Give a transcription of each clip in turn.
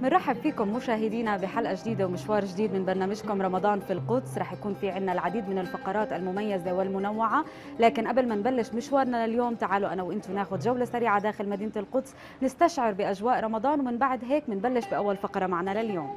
بنرحب فيكم مشاهدينا بحلقة جديدة ومشوار جديد من برنامجكم رمضان في القدس. رح يكون في عنا العديد من الفقرات المميزة والمنوعة. لكن قبل ما نبلش مشوارنا لليوم تعالوا أنا وأنتم ناخذ جولة سريعة داخل مدينة القدس. نستشعر بأجواء رمضان ومن بعد هيك بنبلش بأول فقرة معنا لليوم.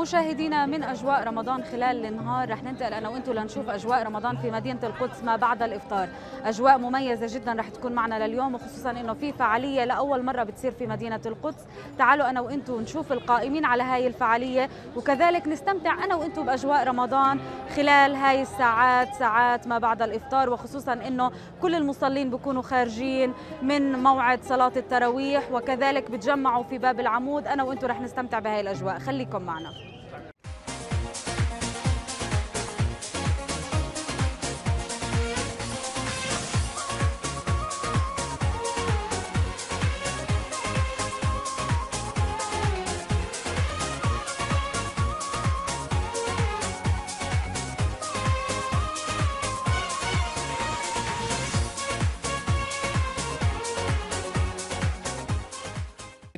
مشاهدينا من أجواء رمضان خلال النهار. رح ننتقل أنا وأنتم لنشوف أجواء رمضان في مدينة القدس ما بعد الإفطار. أجواء مميزة جدا رح تكون معنا لليوم وخصوصا إنه في فعالية لأول مرة بتصير في مدينة القدس. تعالوا أنا وأنتم نشوف القائمين على هاي الفعالية وكذلك نستمتع أنا وأنتم بأجواء رمضان خلال هاي الساعات ساعات ما بعد الإفطار. وخصوصا إنه كل المصلين بيكونوا خارجين من موعد صلاة التراويح وكذلك بتجمعوا في باب العمود. أنا وأنتم رح نستمتع بهاي الأجواء. خليكم معنا.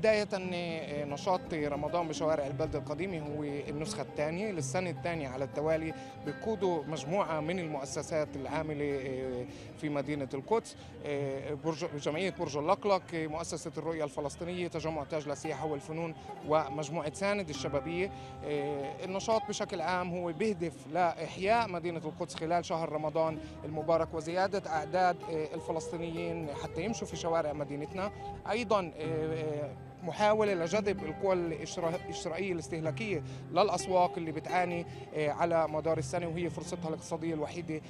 بداية نشاط رمضان بشوارع البلد القديمة هو النسخة الثانية للسنة الثانية على التوالي بقوده مجموعة من المؤسسات العاملة في مدينة القدس برج جمعية برج اللقلق مؤسسة الرؤية الفلسطينية تجمع تاج للسياحة والفنون ومجموعة ساند الشبابية. النشاط بشكل عام هو بيهدف لإحياء مدينة القدس خلال شهر رمضان المبارك وزيادة أعداد الفلسطينيين حتى يمشوا في شوارع مدينتنا. أيضا محاولة لجذب القوى الإشرائية الاستهلاكية للأسواق اللي بتعاني على مدار السنة وهي فرصتها الاقتصادية الوحيدة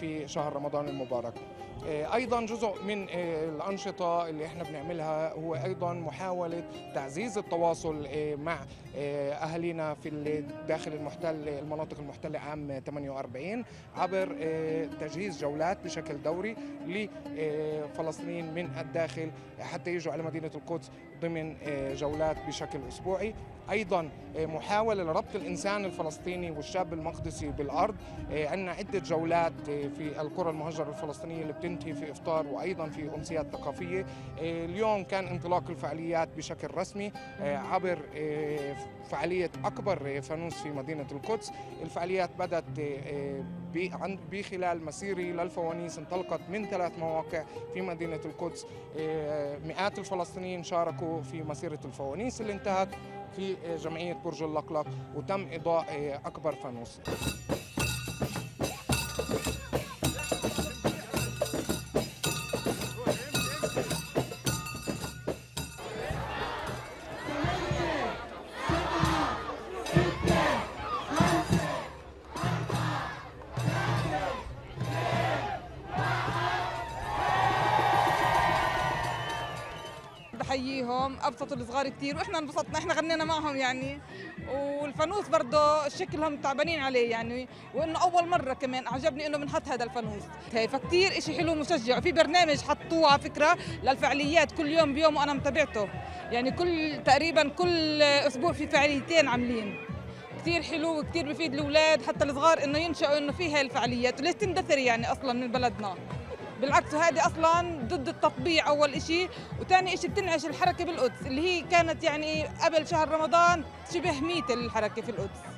في شهر رمضان المبارك. أيضا جزء من الأنشطة اللي إحنا بنعملها هو أيضا محاولة تعزيز التواصل مع أهالينا في داخل المحتل المناطق المحتلة عام 48 عبر تجهيز جولات بشكل دوري لفلسطينيين من الداخل حتى يجوا على مدينة القدس ضمن جولات بشكل أسبوعي. أيضا محاولة لربط الإنسان الفلسطيني والشاب المقدسي بالأرض عندنا عدة جولات في القرى المهجرة الفلسطينية اللي بتنتهي في إفطار وأيضا في أمسيات ثقافية. اليوم كان انطلاق الفعاليات بشكل رسمي عبر فعالية أكبر فانوس في مدينة القدس. الفعاليات بدأت بخلال مسيري للفوانيس انطلقت من ثلاث مواقع في مدينة القدس. مئات الفلسطينيين شاركوا في مسيرة الفوانيس اللي انتهت. في جمعية برج اللقلق وتم اضاء أكبر فانوس. بحييهم ابسطوا الصغار كثير وإحنا انبسطنا إحنا غنينا معهم يعني. والفانوس برضه شكلهم تعبانين عليه يعني وإنه أول مرة كمان أعجبني إنه بنحط هذا الفانوس. هي فكتير شيء حلو مشجع وفي برنامج حطوه على فكرة للفعاليات كل يوم بيوم وأنا متابعته. يعني كل تقريبا كل أسبوع في فعاليتين عاملين. كثير حلو وكثير بفيد الأولاد حتى الصغار إنه ينشأوا إنه في هاي الفعاليات وليش تندثر يعني أصلا من بلدنا؟ بالعكس هذه أصلا ضد التطبيع أول شيء وثاني شيء بتنعش الحركة بالقدس اللي هي كانت يعني قبل شهر رمضان شبه ميته الحركة في القدس.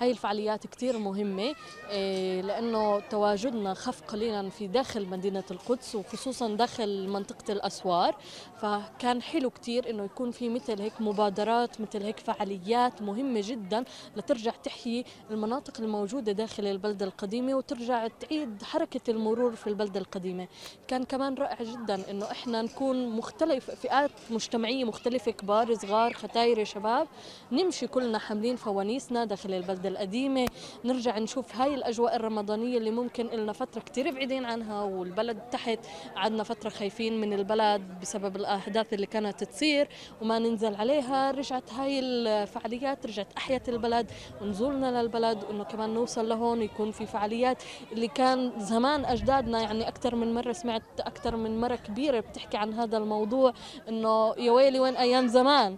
هاي الفعاليات كتير مهمة إيه، لأنه تواجدنا خف قليلا في داخل مدينة القدس وخصوصا داخل منطقة الأسوار. فكان حلو كتير إنه يكون في مثل هيك مبادرات مثل هيك فعاليات مهمة جدا لترجع تحيي المناطق الموجودة داخل البلدة القديمة وترجع تعيد حركة المرور في البلدة القديمة. كان كمان رائع جدا إنه إحنا نكون مختلف فئات مجتمعية مختلفة كبار صغار ختاير شباب نمشي كلنا حاملين فوانيسنا داخل البلدة القديمة. نرجع نشوف هاي الأجواء الرمضانية اللي ممكن إلنا فترة كتير بعيدين عنها والبلد تحت. عدنا فترة خايفين من البلد بسبب الأحداث اللي كانت تصير وما ننزل عليها. رجعت هاي الفعاليات رجعت أحيت البلد ونزولنا للبلد وإنه كمان نوصل لهون يكون في فعاليات اللي كان زمان أجدادنا يعني أكثر من مرة سمعت أكثر من مرة كبيرة بتحكي عن هذا الموضوع إنه يا ويلي وين أيام زمان.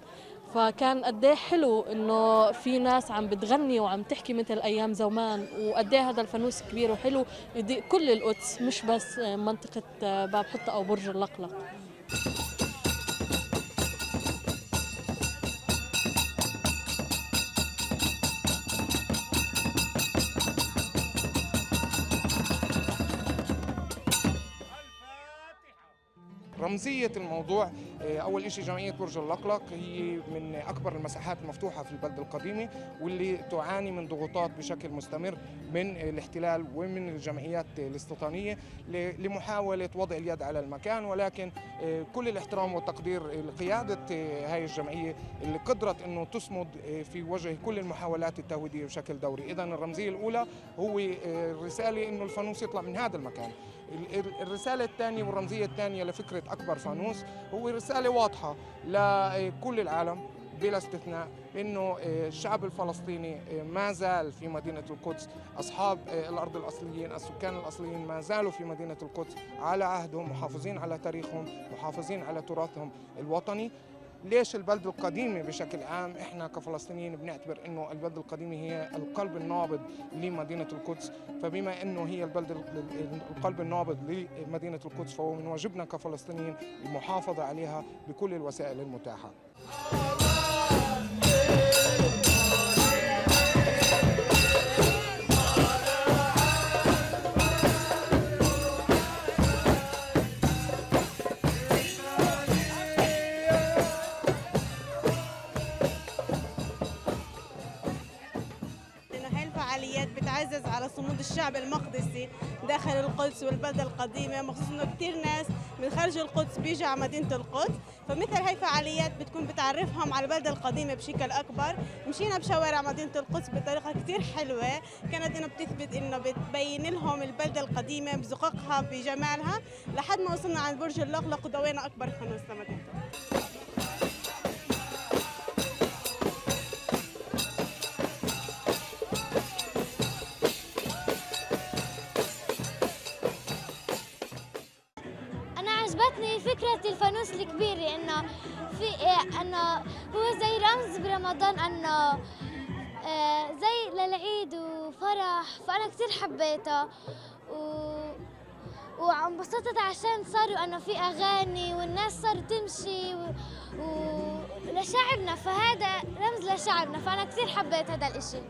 فكان قد إيه حلو إنه في ناس عم بتغني وعم تحكي مثل أيام زمان وقد إيه هذا الفانوس كبير وحلو يضيء كل القدس مش بس منطقة باب حطة أو برج اللقلق رمزية الموضوع آه، أول شيء جمعية برج اللقلق هي من أكبر المساحات المفتوحة في البلدة القديمة واللي تعاني من ضغوطات بشكل مستمر من الاحتلال ومن الجمعيات الاستيطانية ل- لمحاولة وضع اليد على المكان. ولكن آه، كل الاحترام والتقدير لقيادة آه، هاي الجمعية اللي قدرت أنه تصمد في وجه كل المحاولات التهويدية بشكل دوري. إذا الرمزية الأولى هو الرسالة أنه الفانوس يطلع من هذا المكان. ال- ال- الرسالة الثانية والرمزية الثانية لفكرة أكبر فانوس هو رسالة واضحة لكل العالم بلا استثناء إنه الشعب الفلسطيني ما زال في مدينة القدس. أصحاب الأرض الأصليين السكان الأصليين ما زالوا في مدينة القدس على عهدهم محافظين على تاريخهم محافظين على تراثهم الوطني. ليش البلد القديمة بشكل عام إحنا كفلسطينيين بنعتبر إنه البلد القديمة هي القلب النابض لمدينة القدس؟ فبما إنه هي البلد ال- القلب النابض لمدينة القدس فهو من واجبنا كفلسطينيين المحافظة عليها بكل الوسائل المتاحة. الشعب المقدسي داخل القدس والبلدة القديمة مخصوص إنه كثير ناس من خارج القدس بيجوا على مدينة القدس. فمثل هاي الفعاليات بتكون بتعرفهم على البلدة القديمة بشكل أكبر. مشينا بشوارع مدينة القدس بطريقة كثير حلوة. كانت إنه بتثبت إنه بتبين لهم البلدة القديمة بزقاقها بجمالها لحد ما وصلنا عند برج اللقلق وضوينا أكبر فانوس لمدينة رمز برمضان أنه آه، زي للعيد وفرح فأنا كثير حبيته. و وانبسطت عشان صاروا أنه في أغاني والناس صارت تمشي و... و... لشعبنا. فهذا رمز لشعبنا. فأنا كثير حبيت هذا الإشي.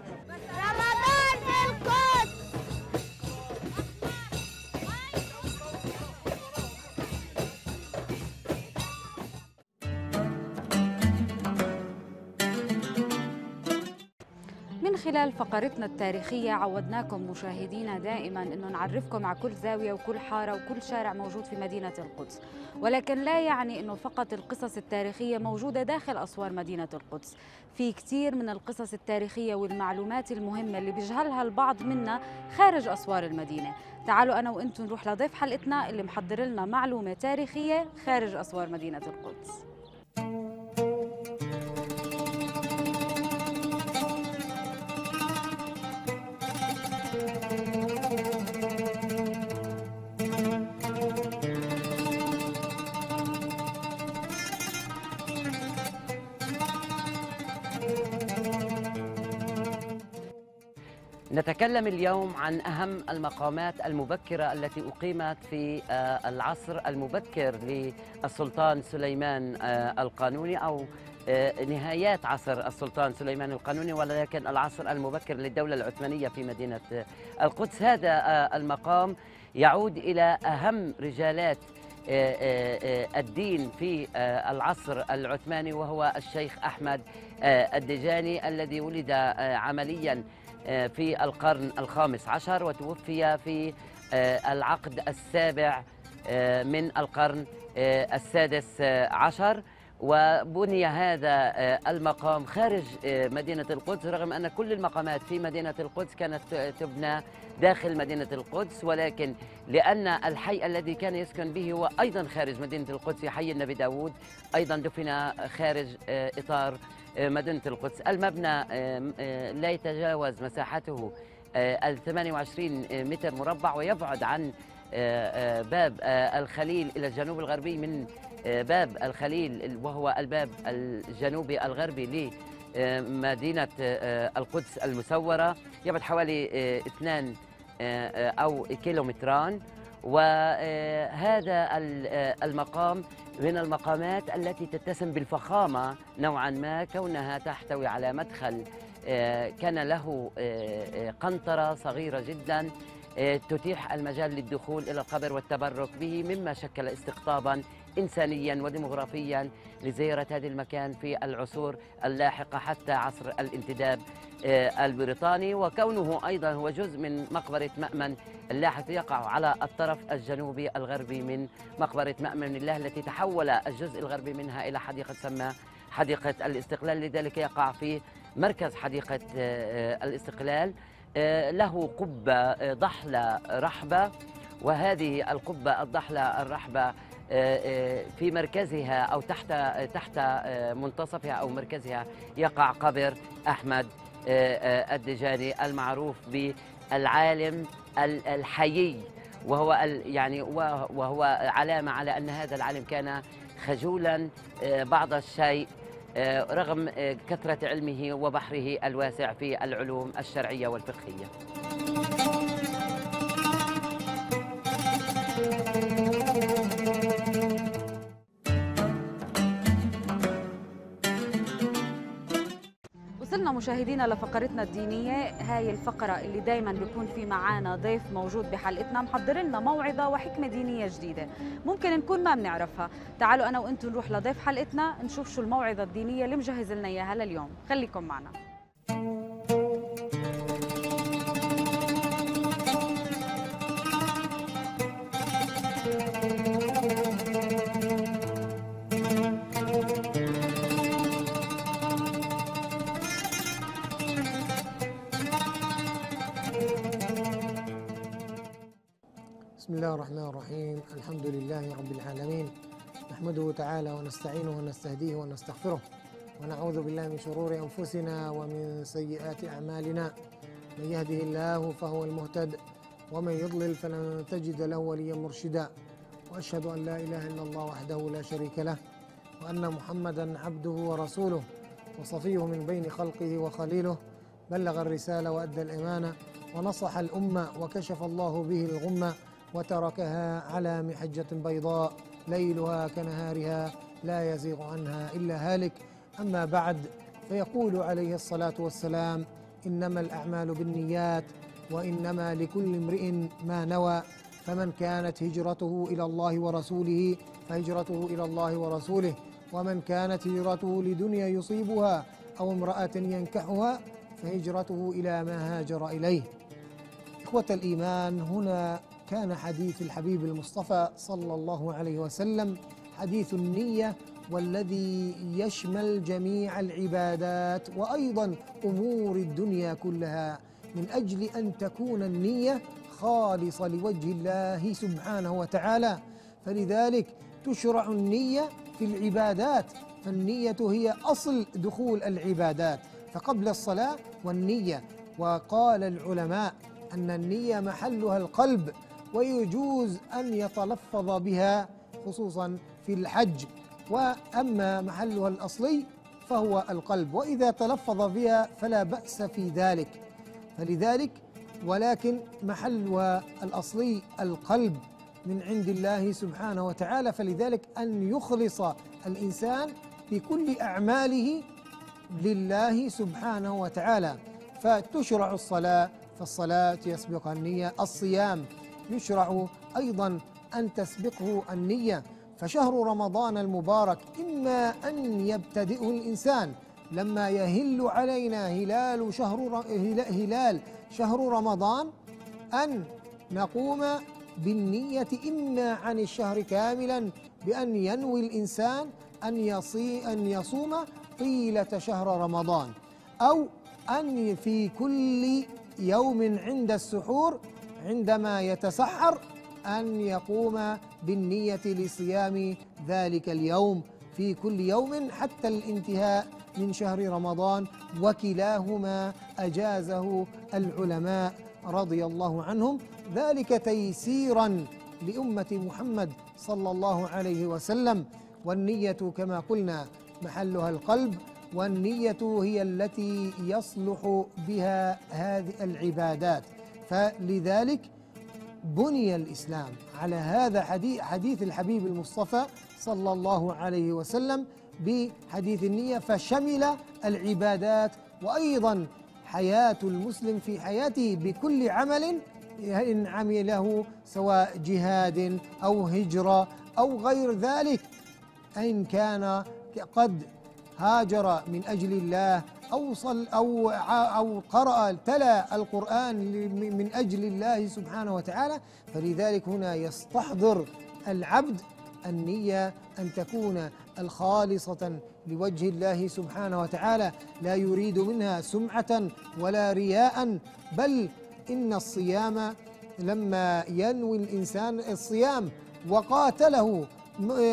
خلال فقرتنا التاريخية عودناكم مشاهدينا دائما أنه نعرفكم على كل زاوية وكل حارة وكل شارع موجود في مدينة القدس. ولكن لا يعني أنه فقط القصص التاريخية موجودة داخل أسوار مدينة القدس. في كثير من القصص التاريخية والمعلومات المهمة اللي بيجهلها البعض منا خارج أسوار المدينة. تعالوا أنا وأنتم نروح لضيف حلقتنا اللي محضر لنا معلومة تاريخية خارج أسوار مدينة القدس. نتكلم اليوم عن أهم المقامات المبكرة التي أقيمت في آه، العصر المبكر للسلطان سليمان آه، القانوني أو آه، نهايات عصر السلطان سليمان القانوني ولكن العصر المبكر للدولة العثمانية في مدينة القدس. هذا المقام يعود إلى أهم رجالات الدين في العصر العثماني وهو الشيخ أحمد الدجاني الذي ولد عمليا في القرن الخامس عشر وتوفي في آه، العقد السابع آه، من القرن آه، السادس آه، عشر. وبني هذا آه، المقام خارج آه، مدينة القدس رغم أن كل المقامات في مدينة القدس كانت تبنى داخل مدينة القدس ولكن لأن الحي الذي كان يسكن به هو أيضا خارج مدينة القدس حي النبي داود أيضا دفن خارج آه، إطار آه، مدينة القدس. المبنى آه، آه، لا يتجاوز مساحته آه، ال 28 متر مربع ويبعد عن آه، آه، باب آه، الخليل إلى الجنوب الغربي من آه، باب الخليل وهو الباب الجنوبي الغربي لمدينة القدس المسورة يبعد حوالي آه، اثنان آه، آه، أو كيلومتران. وهذا ال- آه، المقام. من المقامات التي تتسم بالفخامة نوعا ما كونها تحتوي على مدخل آه، كان له آه، آه، قنطرة صغيرة جدا تتيح المجال للدخول إلى القبر والتبرك به مما شكل استقطابا إنسانيا وديمغرافيا لزيارة هذا المكان في العصور اللاحقة حتى عصر الانتداب آه، البريطاني. وكونه أيضا هو جزء من مقبرة مأمن اللاحق يقع على الطرف الجنوبي الغربي من مقبرة مأمن الله التي تحول الجزء الغربي منها إلى حديقة سمى حديقة الاستقلال. لذلك يقع في مركز حديقة آه، آه، الاستقلال. له قبة ضحلة رحبة. وهذه القبة الضحلة الرحبة في مركزها أو تحت تحت آه، منتصفها أو مركزها يقع قبر آه، آه، الدجاني المعروف بالعالم ال- الحيي. وهو يعني وه- وهو علامة على أن هذا العالم كان خجولا آه، بعض الشيء آه، رغم آه، كثرة علمه وبحره الواسع في العلوم الشرعية والفقهية. مشاهدينا لفقرتنا الدينية هاي الفقرة اللي دايما بيكون في معانا ضيف موجود بحلقتنا محضر لنا موعظة وحكمة دينية جديدة. ممكن نكون ما بنعرفها. تعالوا أنا وأنتم نروح لضيف حلقتنا نشوف شو الموعظة الدينية اللي مجهز لنا إياها لليوم. خليكم معنا. الله الرحمن الرحيم الحمد لله رب العالمين نحمده تعالى ونستعينه ونستهديه ونستغفره ونعوذ بالله من شرور أنفسنا ومن سيئات أعمالنا من يهده الله فهو المهتد ومن يضلل فلن تجد له وليا مرشدا وأشهد أن لا إله إلا الله وحده لا شريك له وأن محمدا عبده ورسوله وصفيه من بين خلقه وخليله بلغ الرسالة وأدى الأمانة ونصح الأمة وكشف الله به الغمة وتركها على محجة بيضاء ليلها كنهارها لا يزيغ عنها إلا هالك. أما بعد فيقول عليه الصلاة والسلام إنما الأعمال بالنيات وإنما لكل امرئ ما نوى. فمن كانت هجرته إلى الله ورسوله فهجرته إلى الله ورسوله. ومن كانت هجرته لدنيا يصيبها أو امرأة ينكحها فهجرته إلى ما هاجر إليه. إخوة الإيمان هنا كان حديث الحبيب المصطفى صلى الله عليه وسلم حديث النية والذي يشمل جميع العبادات وأيضا أمور الدنيا كلها من أجل أن تكون النية خالصة لوجه الله سبحانه وتعالى. فلذلك تشرع النية في العبادات فالنية هي أصل دخول العبادات. فقبل الصلاة والنية وقال العلماء أن النية محلها القلب. ويجوز أن يتلفظ بها خصوصا في الحج. وأما محلها الأصلي فهو القلب. وإذا تلفظ بها فلا بأس في ذلك. فلذلك ولكن محلها الأصلي القلب من عند الله سبحانه وتعالى. فلذلك أن يخلص الإنسان في كل أعماله لله سبحانه وتعالى. فتشرع الصلاة فالصلاة يسبقها النية الصيام. يشرع أيضا أن تسبقه النية. فشهر رمضان المبارك إما أن يبتدئه الإنسان. لما يهل علينا هلال شهر هلال شهر رمضان أن نقوم بالنية إما عن الشهر كاملا بأن ينوي الإنسان أن يصي أن يصوم طيلة شهر رمضان أو أن في كل يوم عند السحور عندما يتسحر أن يقوم بالنية لصيام ذلك اليوم في كل يوم حتى الانتهاء من شهر رمضان وكلاهما أجازه العلماء رضي الله عنهم. ذلك تيسيرا لأمة محمد صلى الله عليه وسلم. والنية كما قلنا محلها القلب والنية هي التي يصلح بها هذه العبادات. فلذلك بني الإسلام على هذا حديث, حديث الحبيب المصطفى صلى الله عليه وسلم بحديث النية فشمل العبادات وأيضا حياة المسلم في حياته بكل عمل إن عمله سواء جهاد أو هجرة أو غير ذلك إن كان قد هاجر من أجل الله أو صل أو أو قرأ تلا القرآن من أجل الله سبحانه وتعالى فلذلك هنا يستحضر العبد النية أن تكون الخالصة لوجه الله سبحانه وتعالى لا يريد منها سمعة ولا رياء بل إن الصيام لما ينوي الإنسان الصيام وقاتله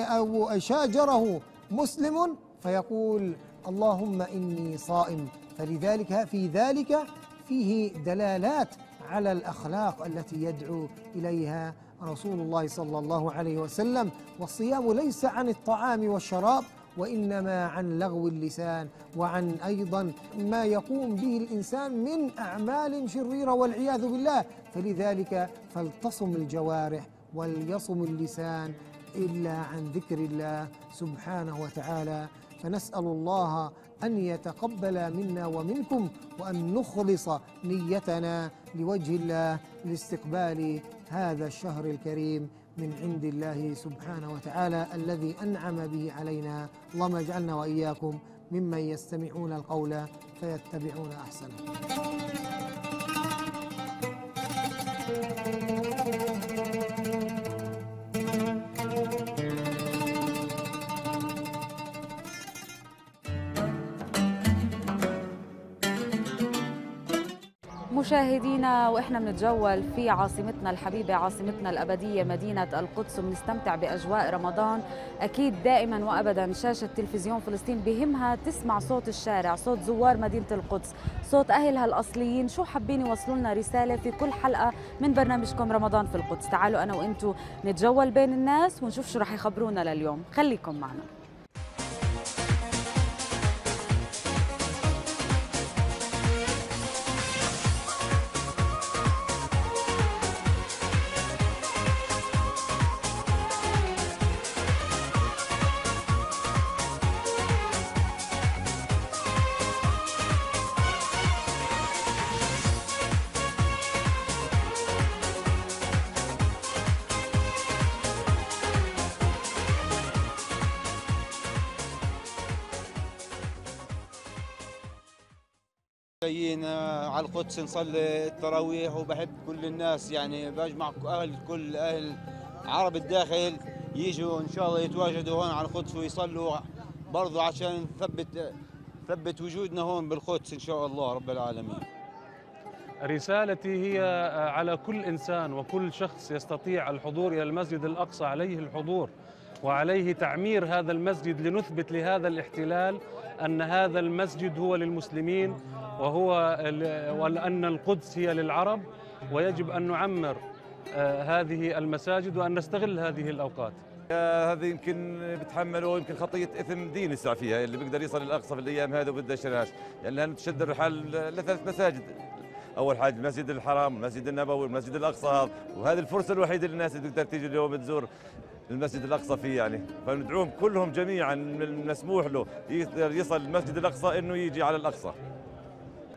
أو شاجره مسلم فيقول اللهم إني صائم. فلذلك في ذلك فيه دلالات على الأخلاق التي يدعو إليها رسول الله صلى الله عليه وسلم. والصيام ليس عن الطعام والشراب وإنما عن لغو اللسان وعن أيضا ما يقوم به الإنسان من أعمال شريرة والعياذ بالله. فلذلك فلتصم الجوارح وليصم اللسان إلا عن ذكر الله سبحانه وتعالى. فنسأل الله أن يتقبل منا ومنكم وأن نخلص نيتنا لوجه الله لاستقبال هذا الشهر الكريم من عند الله سبحانه وتعالى الذي أنعم به علينا. اللهم اجعلنا وإياكم ممن يستمعون القول فيتبعون أحسنه. مشاهدينا وإحنا بنتجول في عاصمتنا الحبيبة عاصمتنا الأبدية مدينة القدس. وبنستمتع بأجواء رمضان أكيد دائما وابدا. شاشة تلفزيون فلسطين بهمها تسمع صوت الشارع صوت زوار مدينة القدس صوت أهلها الأصليين. شو حابين يوصلوا لنا رسالة في كل حلقة من برنامجكم رمضان في القدس؟ تعالوا أنا وأنتم نتجول بين الناس ونشوف شو رح يخبرونا لليوم. خليكم معنا. جايين آه، على القدس نصلي التراويح وبحب كل الناس يعني بجمع أهل كل أهل عرب الداخل يجوا إن شاء الله يتواجدوا هون على القدس ويصلوا برضو عشان نثبت ثبت وجودنا هون بالقدس إن شاء الله رب العالمين. رسالتي هي على كل إنسان وكل شخص يستطيع الحضور إلى المسجد الأقصى عليه الحضور وعليه تعمير هذا المسجد لنثبت لهذا الاحتلال أن هذا المسجد هو للمسلمين وهو وأن القدس هي للعرب ويجب أن نعمر آه، هذه المساجد وأن نستغل هذه الأوقات. هذا يمكن بتحمله يمكن خطية إثم دين يسعى فيها اللي بيقدر يصل الاقصى في الأيام هذه يشتريهاش يعني لأنه تشد الرحال لثلاث مساجد. أول حاجة المسجد الحرام المسجد النبوي المسجد الأقصى. وهذه الفرصة الوحيدة للناس اللي تقدر تيجي اليوم تزور المسجد الأقصى فيه يعني. فندعوهم كلهم جميعا المسموح له يقدر يصل المسجد الأقصى إنه يجي على الأقصى.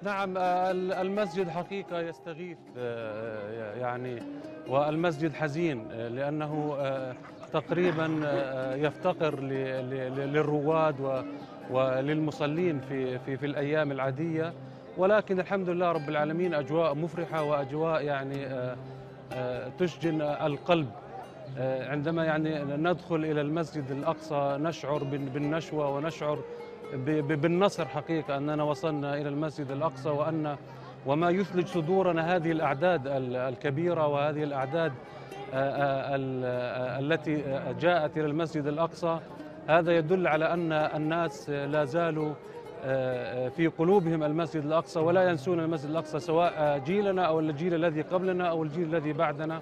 نعم آه، ال- المسجد حقيقة يستغيث آه، يعني والمسجد حزين آه، لأنه آه، تقريبا آه، يفتقر للرواد وللمصلين في في في الأيام العادية. ولكن الحمد لله رب العالمين أجواء مفرحة وأجواء يعني آه، آه، تشجن القلب. آه، عندما يعني ندخل إلى المسجد الأقصى نشعر بال- بالنشوة ونشعر بالنصر حقيقة أننا وصلنا إلى المسجد الأقصى وأن وما يثلج صدورنا هذه الأعداد ال- الكبيرة وهذه الأعداد آه، آه، آه، التي جاءت إلى المسجد الأقصى. هذا يدل على أن الناس لا زالوا في قلوبهم المسجد الأقصى ولا ينسون المسجد الأقصى سواء جيلنا أو الجيل الذي قبلنا أو الجيل الذي بعدنا.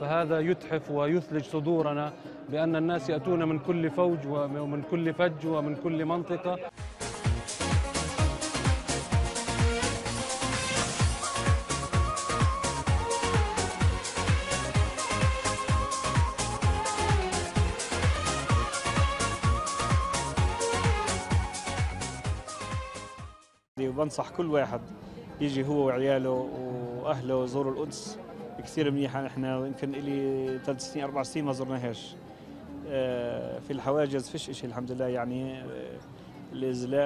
فهذا يتحف ويثلج صدورنا. بأن الناس يأتون من كل فوج ومن كل فج ومن كل منطقة. وبنصح كل واحد يجي هو وعياله وأهله يزوروا القدس كثير منيحه نحن يمكن لي ثلاث سنين أربع سنين ما زرناهاش. في الحواجز فيش شيء الحمد لله. يعني آه،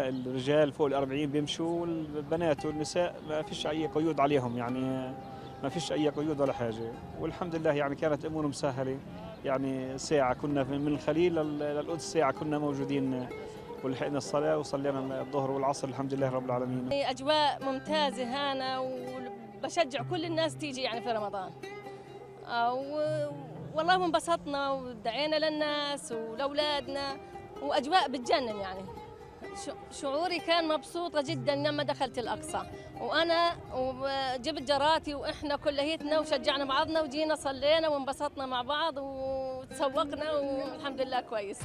الرجال فوق ال 40 بيمشوا والبنات والنساء ما فيش أي قيود عليهم. يعني ما فيش أي قيود ولا حاجة. والحمد لله يعني كانت الأمور مسهلة. يعني ساعة كنا من الخليل لل- للقدس ساعة كنا موجودين ولحقنا الصلاة وصلينا الظهر والعصر. الحمد لله رب العالمين. أجواء ممتازة هانا وبشجع كل الناس تيجي يعني في رمضان. آه، و- والله انبسطنا ودعينا للناس ولأولادنا وأجواء بتجنن يعني. شعوري كان مبسوطة جدا لما دخلت الأقصى. وأنا وجبت جراتي وإحنا كليتنا وشجعنا بعضنا وجينا صلينا وانبسطنا مع بعض وتسوقنا والحمد لله كويس.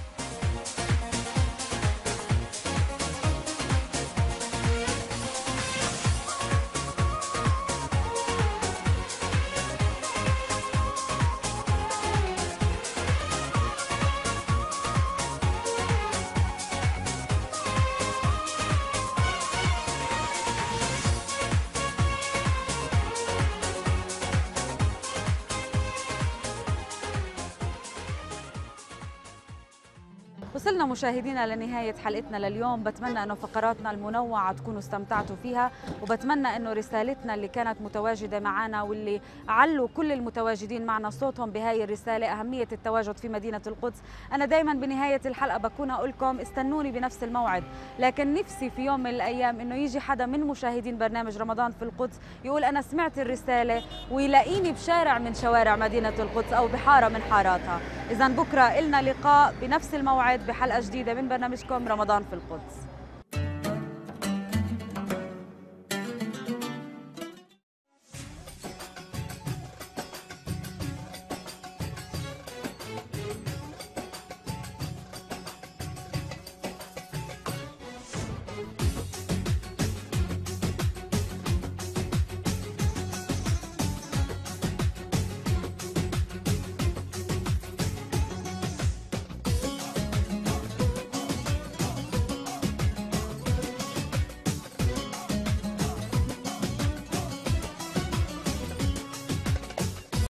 وصلنا مشاهدينا لنهاية حلقتنا لليوم. بتمنى أنه فقراتنا المنوعة تكونوا استمتعتوا فيها وبتمنى أنه رسالتنا اللي كانت متواجدة معنا واللي علوا كل المتواجدين معنا صوتهم بهاي الرسالة أهمية التواجد في مدينة القدس. أنا دايما بنهاية الحلقة بكون أقول لكم استنوني بنفس الموعد لكن نفسي في يوم من الأيام أنه يجي حدا من مشاهدين برنامج رمضان في القدس يقول أنا سمعت الرسالة ويلاقيني بشارع من شوارع مدينة القدس أو بحارة من حاراتها. إذا بكرة إلنا لقاء بنفس الموعد بحلقة جديدة من برنامجكم رمضان في القدس.